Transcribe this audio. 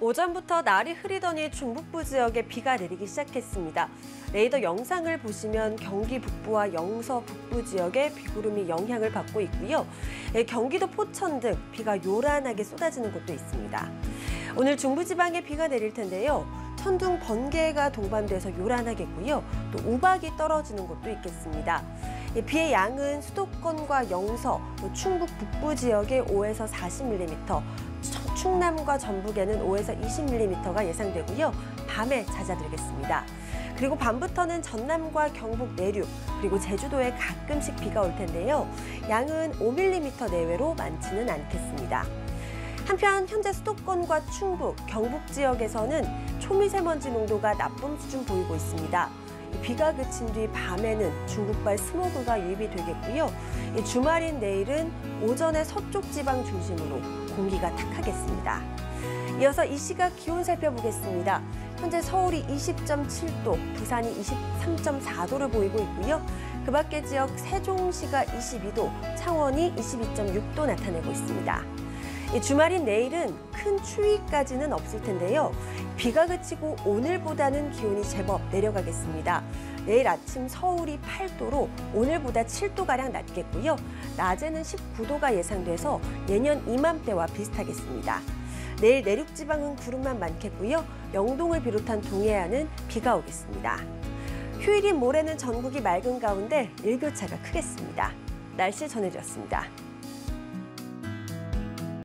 오전부터 날이 흐리더니 중북부 지역에 비가 내리기 시작했습니다. 레이더 영상을 보시면 경기 북부와 영서 북부 지역에 비구름이 영향을 받고 있고요. 예, 경기도 포천 등 비가 요란하게 쏟아지는 곳도 있습니다. 오늘 중부지방에 비가 내릴 텐데요. 천둥 번개가 동반돼서 요란하겠고요. 또 우박이 떨어지는 곳도 있겠습니다. 이 비의 양은 수도권과 영서, 또 충북 북부 지역에 5에서 40mm, 청- 충남과 전북에는 5에서 20mm가 예상되고요. 밤에 잦아들겠습니다. 그리고 밤부터는 전남과 경북 내륙, 그리고 제주도에 가끔씩 비가 올 텐데요. 양은 5mm 내외로 많지는 않겠습니다. 한편 현재 수도권과 충북, 경북 지역에서는 초미세먼지 농도가 나쁨 수준 보이고 있습니다. 이 비가 그친 뒤 밤에는 중국발 스모그가 유입이 되겠고요. 이 주말인 내일은 오전에 서쪽 지방 중심으로 공기가 탁하겠습니다. 이어서 이 시각 기온 살펴보겠습니다. 현재 서울이 20.7도, 부산이 23.4도를 보이고 있고요. 그 밖의 지역 세종시가 22도, 창원이 22.6도 나타내고 있습니다. 이 주말인 내일은 큰 추위까지는 없을 텐데요. 비가 그치고 오늘보다는 기온이 제법 내려가겠습니다. 내일 아침 서울이 8도로 오늘보다 7도가량 낮겠고요. 낮에는 19도가 예상돼서 예년 이맘때와 비슷하겠습니다. 내일 내륙 지방은 구름만 많겠고요. 영동을 비롯한 동해안은 비가 오겠습니다. 휴일인 모레는 전국이 맑은 가운데 일교차가 크겠습니다. 날씨 전해드렸습니다.